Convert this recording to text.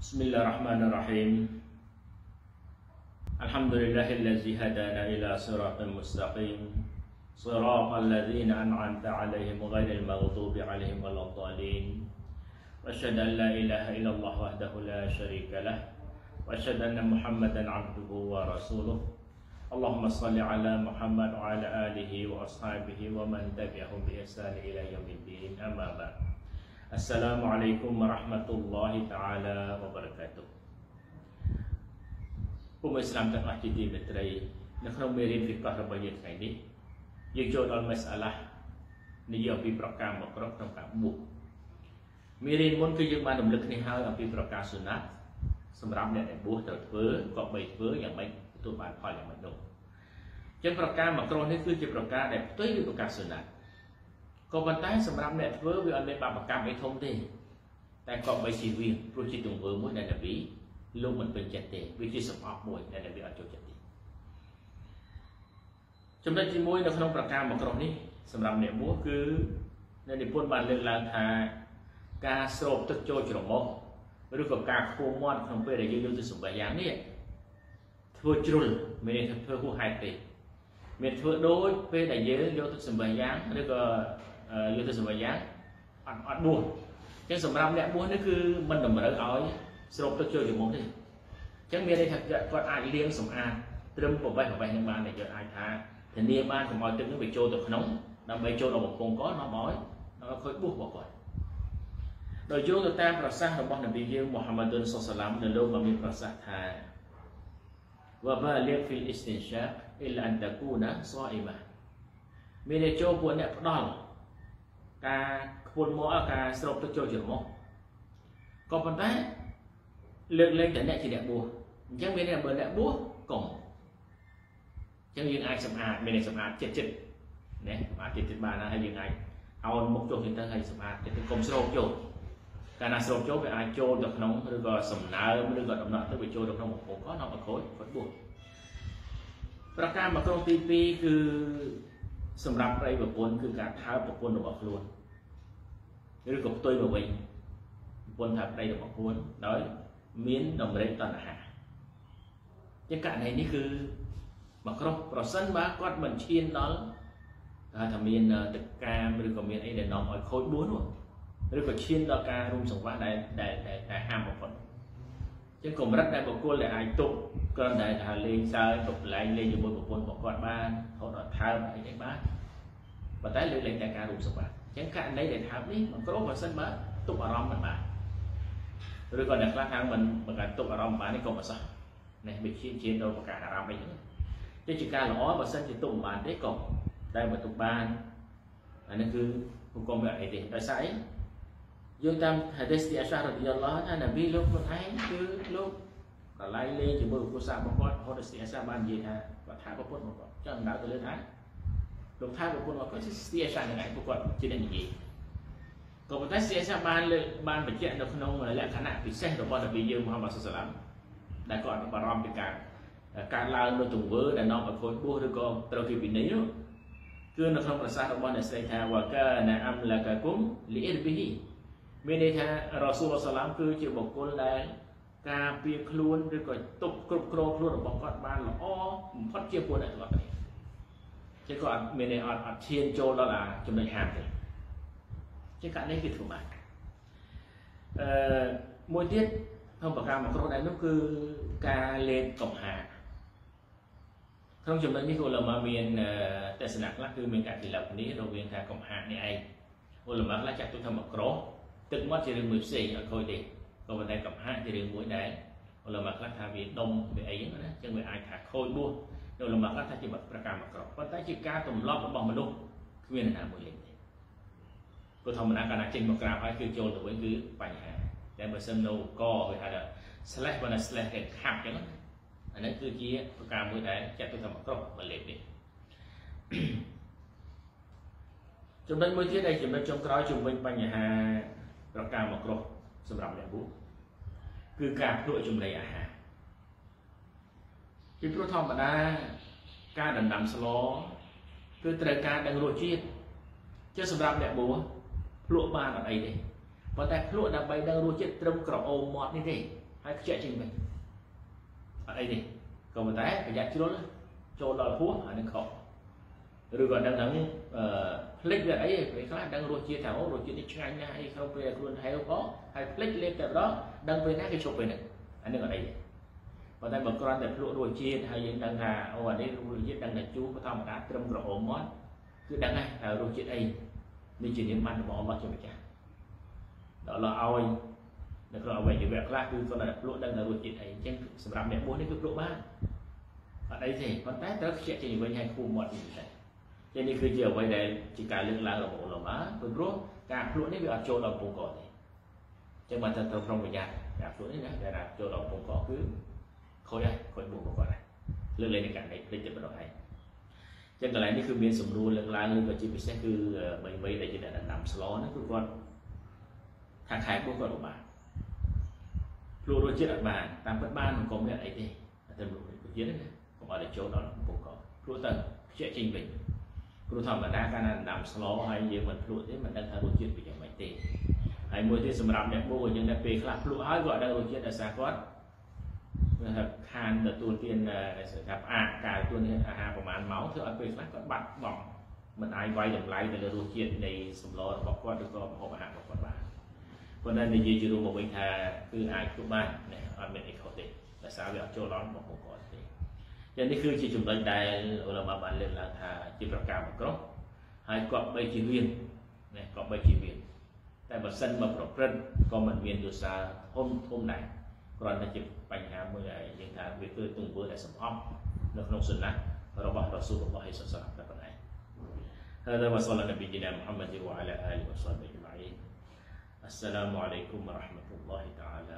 بسم الله الرحمن الرحيم الحمد لله الذي هدانا إلى صراط مستقيم صراط الذين أنعمت عليهم غير المغضوب عليهم ولا الضالين وأشهد أن لا إله إلا الله وحده لا شريك له وأشهد أن محمدا عبده ورسوله اللهم صل على محمد وعلى آله وأصحابه ومن تبعهم بإحسان إلى يوم الدين أما بعد Assalamualaikum warahmatullahi taala wabarakatuh ពុំឥស្លាមទាំងអស់ជាទីមេត្រីនៅក្នុងមេរៀនវិកោះរបស់យើងថ្ងៃនេះយើងចូលដល់មេសាឡានិយាយអំពីប្រការមកក្រុមក្នុងការបួសមេរៀនមុនគឺយើងបានរំលឹកគ្នាហើយអំពីប្រការសុណាត់សម្រាប់អ្នកដែលបួសត្រូវធ្វើក៏បីធ្វើយ៉ាងម៉េចទទួលបានផលយ៉ាងម៉េចនោះចឹងប្រការមកក្រុមនេះគឺជាប្រការដែលផ្ទុយពីប្រការសុណាត់ ក៏ប៉ុន្តែសម្រាប់អ្នកធ្វើវាអត់មានបាបកម្មអីធំទេតែក៏បីជាវាព្រោះជាទង្វើមួយដែលនប៊ីលោកមិនពេញចិត្តទេវាជាសម្អប់មួយដែលនប៊ីអត់ចូលចិត្តទេចំណុចទី1នៅក្នុងប្រការមកក្រុមនេះសម្រាប់អ្នកមួគឺនៅនិពន្ធបានលើកឡើងថាការស្រោបទឹកចូលច្រមុះឬក៏ការខ្ពុំមាត់ក្នុងពេលដែលយើងយកទៅសម្បាយ៉ាងនេះធ្វើជ្រុលមិនមែនធ្វើហួសហេតុទេមានធ្វើដូចពេលដែលយើងយកទឹកសម្បាយ៉ាងឬក៏ យកទៅសម្រាប់យ៉ាងអត់អត់បួសអញ្ចឹងសម្រាប់អ្នកបួសនេះគឺមិនតម្រូវឲ្យស្រូបទឹកចូលជាមុខទេអញ្ចឹងមានន័យថាគាត់អាចលាងសម្អាតត្រឹមប្រវេសប្រវេសនឹងបានតែយើងអាចថាធានាបានកុំឲ្យទឹកនឹងវាចូលទៅក្នុងដើម្បីចូលដល់បំពង់កនាំឲ្យដល់ខូចពោះរបស់គាត់ដោយយោងទៅតាមប្រសាសន៍របស់នប៊ីយើងមូហាម៉ាឌុនសុសឡាមនៅលោកក៏មានប្រសាសន៍ថាវបាលៀកហ្វីលអ៊ីស្ទីនសាអ៊ីលអានតាគូណាសអ៊ីម៉ាមានតែចូលពួកអ្នកផ្ដាល់ ការខ្ពុនមកការស្រោបទឹកចូលច្រមុះក៏ប៉ុន្តែលើកលែងតែអ្នកជាអ្នកបួសអញ្ចឹងមានន័យបើអ្នកបួសកុំអញ្ចឹងយើងអាចសម្អាតមានន័យសម្អាតចិត្តចិត្តណាសម្អាតចិត្តចិត្តបានហើយយើងអាចអោនមុខចុះទៅហើយសម្អាតចិត្តកុំស្រោបចូលកាលណាស្រោបចូលវាអាចចូលទៅក្នុងឬក៏សំណើមឬក៏ដំណក់ទៅវាចូលទៅក្នុងបំពង់ក៏នាំឲ្យខូចគាត់បួសប្រការមកក្រុមទី2គឺសម្រាប់ប្រិយប្រពន្ធគឺការថើបប្រពន្ធរបស់ខ្លួន ឬក៏ផ្ទុយមកវិញប្រពន្ធថាប្តីរបស់ខ្លួនដោយមានតម្រេចតណ្ហាជាករណីនេះគឺមកក្រោះប្រសិនបើគាត់មិនឈានដល់គេថាមានទឹកកាមឬក៏មានអីដែលនាំឲ្យខូចបួសនោះឬក៏ឈានដល់ការរួមសង្វាក់ដែលដែលដែលហាមបំផុតជាកម្រិតដែលបុគ្គលដែលអាចទុកគ្រាន់តែថាលេងសើចទៅកន្លែងលេងជាមួយប្រពន្ធរបស់គាត់បានរហូតដល់ថើបអីនេះបានប៉ុន្តែលើកលែងតែការរួមសង្វាក់ អញ្ចឹងករណីដែលថើបនេះមិនគ្រប់បើសិនបើទុកអារម្មណ៍មិនបានឬក៏អ្នកខ្លះខាងមិនបង្កើតទុកអារម្មណ៍បាននេះក៏មិនសោះនេះវាជាជាដល់បង្កើតអារម្មណ៍អីហ្នឹងតែជាការល្អបើសិនជាទុកមិនបានទេក៏តែបើទុកបានអានេះគឺគុំវាអីទេដោយសារអីយោងតាមហាឌីសទីអាសារ៉ាឌីយ៉ាឡោះថានប៊ីលោកខ្លួនឯងគឺលោកកន្លែងលេងជាមួយពុទ្ធសាសរបស់គាត់ហូតស្ទីអាសាបាននិយាយថាគាត់ថាពុទ្ធរបស់គាត់ចឹងដៅទៅលើថា លោកថាប្រពន្ធរបស់គាត់ស្ទីអាសានឹងឯងពួកគាត់ជាអ្នកនិយាយក៏ប៉ុន្តែស្ទីអាសាបានលើកបានបញ្ជាក់នៅក្នុងលក្ខណៈពិសេសរបស់នប៊ីយើងមូហាម៉ាត់សុសឡាមដែលគាត់បារម្ភពីការការឡើងនៅទង្វើដែលនាំឲ្យខូចបួសឬក៏ត្រូវគេវិន័យនោះគឺនៅក្នុងប្រសាសន៍របស់អ្នកស្រីថាវកាណាអមឡាកាគុំលីអ៊ីប៊ីហ៊ីមានន័យថារ៉ាស៊ូលសាឡាមគឺជាបុគ្គលដែលការពារខ្លួនឬក៏ទប់គ្រប់គ្រងខ្លួនរបស់គាត់បានល្អបំផុតជាពួកអ្នកទាំងអស់គ្នា ជាគាត់អត់មានអត់អត់ឈានចូលដល់អាចំណុចហាមទេជាករណីគឺធ្វើបានអឺមួយទៀតក្នុងប្រការមកគ្រោះដែរនោះគឺការលេបកំហាក្នុងចំណុចនេះគូលម៉ាមានទស្សនៈខ្លះគឺមានការគិលាប់គ្នារវាងការកំហានេះឯងគូលម៉ាខ្លះចាត់ទុកថាមកក្រោះទឹកមាត់ជារឿងមួយផ្សេងអត់ខូចទេក៏ប៉ុន្តែកំហាជារឿងមួយដែលគូលម៉ាខ្លះថាវាដុំវាអីហ្នឹងណាចឹងវាអាចថាខូចបួស នៅលំបាកថាជាប្រការមកក្រប៉ុន្តែជាការទម្លាប់របស់មនុស្សគ្មានណាមួយលេងទេព្រោះធម្មតាកាលណាចេញមកក្រាបហើយគឺចូលទៅវិញគឺបញ្ហាតែបើសិននៅកវាហៅថា slash បើណា slash គេខាប់ចឹងអានេះគឺជាប្រការមួយដែលចាត់ទុកថាមកក្រមកលេងនេះចំណុចមួយទៀតដែលចំណុចចុងក្រោយជំវិញបញ្ហាប្រការមកក្រសម្រាប់អ្នកបួសគឺការភ្លក់ចំណីអាហារ ពីព្រោះធម្មតាការដណ្ដើមស្លគឺត្រូវការដឹងរសជាតិចុះសម្រាប់អ្នកបួសភ្លក់បានអត់អីទេប៉ុន្តែភ្លក់ដើម្បីដឹងរសជាតិត្រឹមក្រអូបមាត់នេះទេហើយខ្ជាក់ចេញវិញអត់អីទេក៏ប៉ុន្តែប្រយ័ត្នជ្រុលចូលដល់ពោះអានឹងខុសឬក៏ដឹងថាអឺផ្លិចវាអីពេលខ្លះដឹងរសជាតិថាអូរសជាតិនេះឆ្ងាញ់ណាស់អីក្នុងពេលខ្លួនហែវក៏ហើយផ្លិចលេបតែម្ដងដឹងពេលណាគេឈប់ពេលហ្នឹងអានឹងអត់អីទេ ប៉ុន្តែបើគ្រាន់តែភ្លក់រសជាតិហើយយើងដឹងថាអូអានេះរសជាតិដឹងតែជូរធម្មតាត្រឹមក្រហមមកគឺដឹងហើយថារសជាតិអីនេះជានិមន្តរបស់អល់ឡោះជាម្ចាស់ដល់អល់ឡោះឲ្យនៅក្នុងអវយវៈខ្លះគឺគាត់តែភ្លក់ដឹងតែរសជាតិអីអញ្ចឹងសម្រាប់អ្នកបួសនេះគឺភ្លក់បានអត់អីទេប៉ុន្តែត្រូវខ្ជាក់ចេញវិញឲ្យខ្ពស់មាត់នេះតែចឹងនេះគឺជាអ្វីដែលជាការលើកឡើងរបស់អ៊ុលម៉ាព្រោះព្រោះការភ្លក់នេះវាអត់ចូលដល់ពុកកទេចឹងបើទៅត្រូវប្រុងប្រយ័ត្នការភ្លក់នេះណាដែលថាចូលដល់ពុកកគឺ ខូចហើយខូចបុកគាត់ហើយលើកលែងនៃការនៃភ្លេចតែម្ដងហើយចឹងកន្លែងនេះគឺមានសំរួលលើកឡើងឬក៏ជាពិសេសគឺបីបីដែលជាអ្នកដណ្ដើមស្លហ្នឹងគឺគាត់ខាងខែបុកគាត់ពិបាកភ្លក់រសជាតិអត់បានតាមពិតបានមិនក៏មានអីទេតែភ្លក់រសជាតិណាកុំឲ្យតែចូលដល់ពុកកភ្លក់ទៅខ្ជាក់ចេញវិញព្រោះធម្មតាកាលណាដាំស្លហើយយើងមិនភ្លក់ទេមិនដឹងថារសជាតិវាយ៉ាងម៉េចទេហើយមួយទៀតសម្រាប់អ្នកបួសយើងតែពេលខ្លះភ្លក់ហើយក៏អត់ដឹងរសជាតិដោយសារគាត់វាថា ខានទទួលទានថាផ្អាកការទទួលទានអាហារប្រហែលម៉ោងធ្វើឲ្យពេលខ្លះគាត់បាត់បង់មិនអាចវាយតម្លៃទៅលើរសជាតិនៃសម្លរបស់គាត់ឬក៏ម្ហូបអាហាររបស់គាត់បានប៉ុន្តែនិយាយជារួមមកវិញថាគឺអាចធ្វើបានអត់មានអីខុសទេដោយសារវាអត់ចូលដល់មកមុខគាត់យ៉ាងនេះគឺជាចំណុចដែលអ៊ុលម៉ាបានលើកឡើងថាជាប្រការមកក្រោះហើយគាត់បីជាមានណាគាត់បីជាមានតែបើសិនមកប្រព្រឹត្តក៏មិនមានទោសាធំធំដែរ គ្រាន់តែជាបញ្ហាមួយដែលយើងថាវាគឺទង្វើដែលសំអប់នៅក្នុងសុណារបស់រ៉ាស៊ូលឡោះសុសឡាមតែប៉ុណ្ណេះ هذا وصلى نبينا محمد وعلى اله وصحبه اجمعين السلام عليكم ورحمه الله تعالى